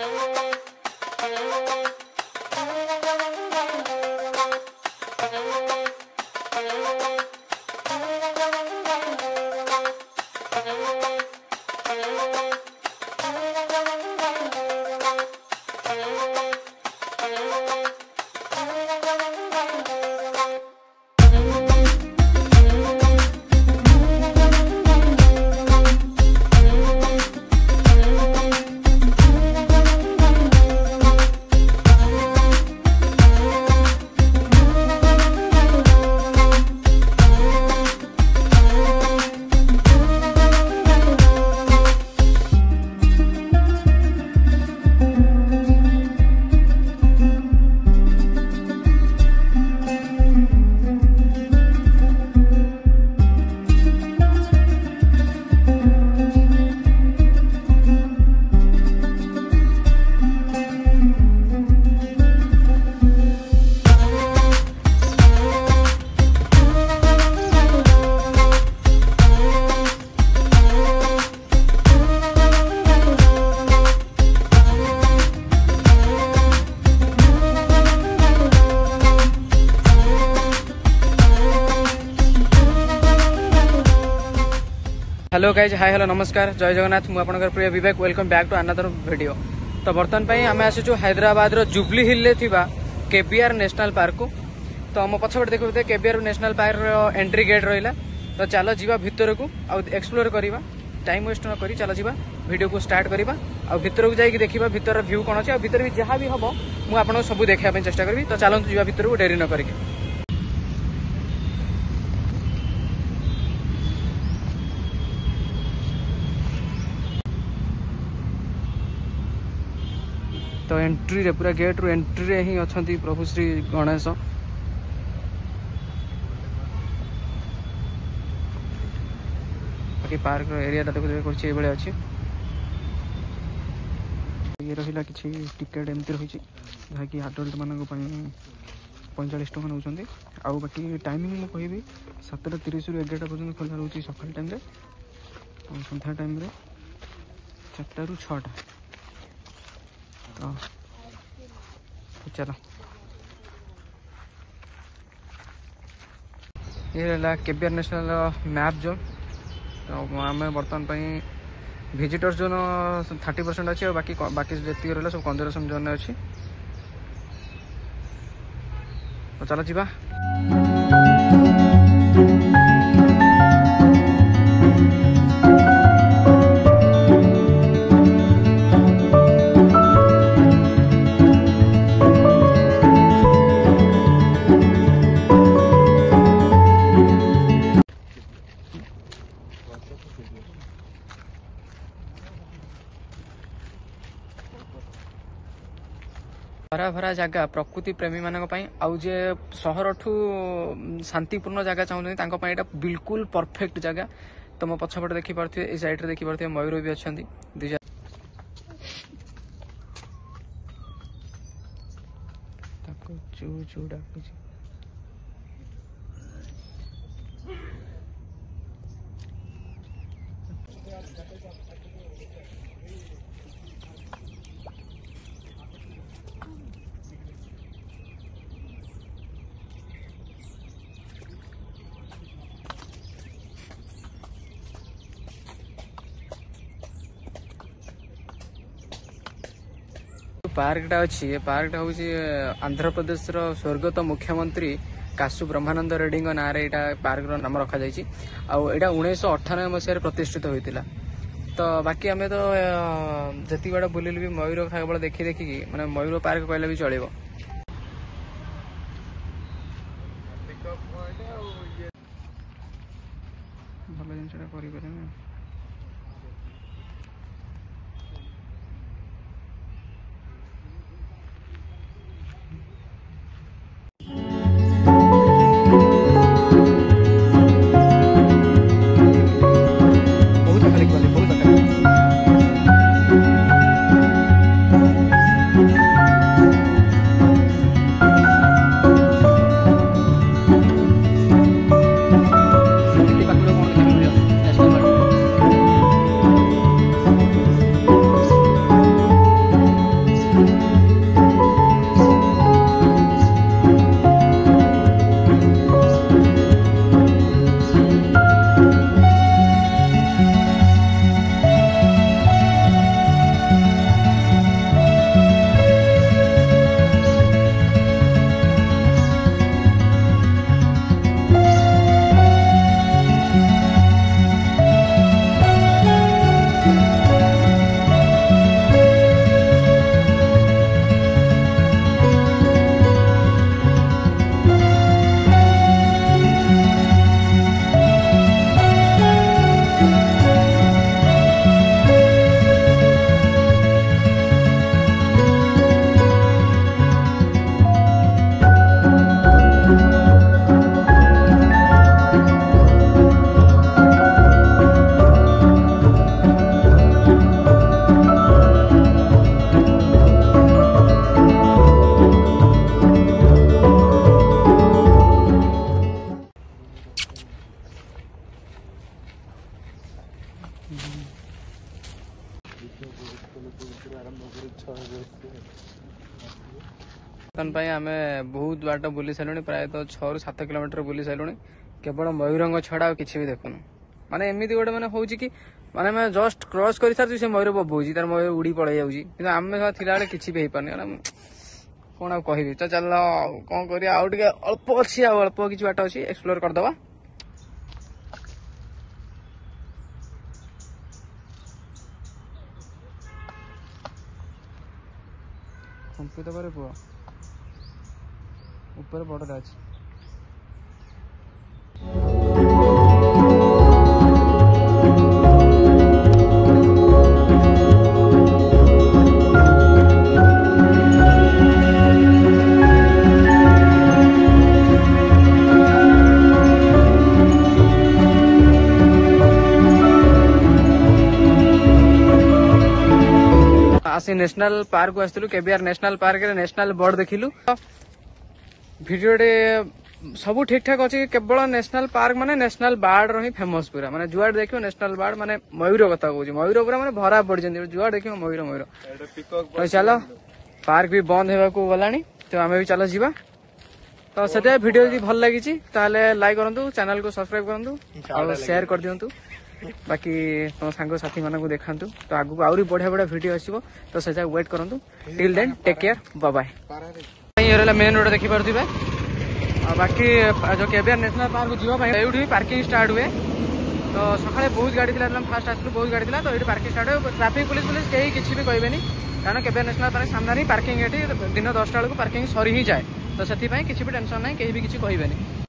Thank you. Hello guys hi hello নমস্কার জয় জগন্নাথ মু আপনার প্রিয় Bibek welcome back to another video তো বর্তমান পাই আমি আসুছু হাইদ্রাবাদর জুবলি হিলে থিবা কেবিআর ন্যাশনাল পার্ক তো আম পছপটে দেখুতে কেবিআর ন্যাশনাল পার্কর এন্ট্রি গেট রহিলা তো চাল যা ভিতরকু আক্সপ্লোর করা টাইম ওয়েস্ট ন করি চাল যা ভিডিওকু স্টার্ট করা আিতরক যাই দেখা ভিতর ভিউ কোণ আছে ভিতরে যা বি হব মু আপনার সব দেখা চেষ্টা করবি তো চালু যা ভিতরকু ডেরি ন করি ତ ଏଣ୍ଟ୍ରିରେ ପୁରା ଗେଟ୍ରୁ ଏଣ୍ଟ୍ରିରେ ହିଁ ଅଛନ୍ତି ପ୍ରଭୁ ଶ୍ରୀ ଗଣେଶ ବାକି ପାର୍କର ଏରିଆଟା ଦେଖୁଥିବେ କରୁଛି ଏଇଭଳି ଅଛି ଇଏ ରହିଲା କିଛି ଟିକେଟ୍ ଏମିତି ରହିଛି ଯାହାକି ଆଡ଼ଲ୍ଟମାନଙ୍କ ପାଇଁ ପଇଁଚାଳିଶ ଟଙ୍କା ନେଉଛନ୍ତି ଆଉ ବାକି ଟାଇମିଂ ମୁଁ କହିବି ସାତଟା ତିରିଶରୁ ଏଗାରଟା ପର୍ଯ୍ୟନ୍ତ ଖୋଲା ରହୁଛି ସକାଳ ଟାଇମ୍ରେ ଆଉ ସନ୍ଧ୍ୟା ଟାଇମ୍ରେ ଚାରିଟାରୁ ଛଅଟା চলো ಇದು ಎಲ್ಲ K B R national map zone ଆମେ ବର୍ତ୍ତମାନ ପାଇଁ ଭିଜିଟର୍ ଜୋନ୍ ଥାର୍ଟି ପରସେଣ୍ଟ ଅଛି ଆଉ ବାକି ବାକି ଯେତିକି ରହିଲା ସବୁ କଞ୍ଜରଭେସନ୍ ଜୋନ୍ରେ ଅଛି ଚାଲ ଯିବା ଭରା ଜାଗା ପ୍ରକୃତି ପ୍ରେମୀମାନଙ୍କ ପାଇଁ ଆଉ ଯିଏ ସହରଠୁ ଶାନ୍ତିପୂର୍ଣ୍ଣ ଜାଗା ଚାହୁଁଛନ୍ତି ତାଙ୍କ ପାଇଁ ଏଇଟା ବିଲକୁଲ ପରଫେକ୍ଟ ଜାଗା ତ ପଛପଟେ ଦେଖିପାରୁଥିବେ ଏଇ ସାଇଡ୍ରେ ଦେଖିପାରୁଥିବେ ମୟୂର ବି ଅଛନ୍ତି ଦୁଇ ତାକୁ ଚୁ ଚୁ ଡାକୁଛି Thank you. ଯେଉଁ ପାର୍କଟା ଅଛି ପାର୍କଟା ହେଉଛି ଆନ୍ଧ୍ରପ୍ରଦେଶର ସ୍ୱର୍ଗତ ମୁଖ୍ୟମନ୍ତ୍ରୀ କାଶୁ ବ୍ରହ୍ମାନନ୍ଦ ରେଡ୍ଡୀଙ୍କ ନାଁରେ ଏଇଟା ପାର୍କର ନାମ ରଖାଯାଇଛି ଆଉ ଏଇଟା ଉଣେଇଶହ ଅଠାନବେ ମସିହାରେ ପ୍ରତିଷ୍ଠିତ ହୋଇଥିଲା ତ ବାକି ଆମେ ତ ଯେତିକି ଗୁଡ଼ା ବୁଲିଲୁ ବି ମୟୂର କେବଳ ଦେଖି ଦେଖିକି ମାନେ ମୟୂର ପାର୍କ କହିଲେ ବି ଚଳିବ ଭଲ ଜିନିଷଟା କରିପାରିବେ ବର୍ତ୍ତମାନ ପାଇଁ ଆମେ ବହୁତ ବାଟ ବୁଲି ସାରିଲୁଣି ପ୍ରାୟତଃ ଛଅରୁ ସାତ କିଲୋମିଟର ବୁଲି ସାରିଲୁଣି କେବଳ ମୟୂରଙ୍ଗ ଛଡ଼ା ଆଉ କିଛି ବି ଦେଖୁନୁ ମାନେ ଏମିତି ଗୋଟେ ମାନେ ହେଉଛି କି ମାନେ ଆମେ ଜଷ୍ଟ କ୍ରସ୍ କରିସାରିଛୁ ସେ ମୟୂର ବବଉଛି ତାର ମୟୂର ଉଡ଼ି ପଳେଇ ଯାଉଛି କିନ୍ତୁ ଆମେ ଥିଲାବେଳେ କିଛି ବି ହେଇପାରୁନି କାରଣ କ'ଣ ଆଉ କହିବି ତ ଚାଲ କ'ଣ କରିବା ଆଉ ଟିକେ ଅଳ୍ପ ଅଛି ଆଉ ଅଳ୍ପ କିଛି ବାଟ ଅଛି ଏକ୍ସପ୍ଲୋର କରିଦେବା କମ୍ପ୍ୟୁଟର ପରେ ପୁଅ উপরে বর্ডার আছে ଆସି ନ୍ୟାସନାଲ ପାର୍କକୁ କୁ ଆସିଥିଲୁ କେବିଆର ନ୍ୟାସନାଲ ପାର୍କରେ ନ୍ୟାସନାଲ ବୋର୍ଡ ଦେଖିଲୁ ভিডিওটি সবু ঠিকঠাক অছি কেবল ন্যাশনাল পার্ক মানে ন্যাশনাল বার্ড হি ফেমস পুরা মানে যুয়াড়ে দেখিও ন্যাশনাল বার্ড মানে ময়ূর কথা কହୁଛି ময়ূর পুরা মানে ভরা পড়িছନ୍ତି যুয়াড়ে দেখিও ময়ূর ময়ূর তো চলো পার্ক বি বন্ধ হেবাকু গলানি তো আমি বি চলো ଯିବା তো সেটা ভিডিও যদি ভাল লাগিছি তাহলে লাইক করন্তু চ্যানেল কো সাবস্ক্রাইব করন্তু আর শেয়ার কর দিয়ন্তু বাকি তোমার সাঙ্গ সাথী মানুষ দেখান্তু তো আগুক আহরি বড়িয়া বড়িয়া ভিডিও আসব তো সেটা wait করন্তু till then take care bye bye ये रहा मेन रोड देखिपे बाकी जो केवियर नेशनल पार्क जाठ पार्किंग स्टार्ट हुए तो सका बहुत गाड़ी थी फास्ट आस बहुत गाड़ी थी तो ये पार्किंग स्टार्ट हुए ट्राफिक पुलिस पुलिस कहीं किसी भी कहे कारण केवियर नेशनाल पार्क सामने ही पार्किंग दिन दसटा बेलू पार्किंग सरी ही जाए तो से किसी भी टेनसन नहीं कहीं भी किसी कहे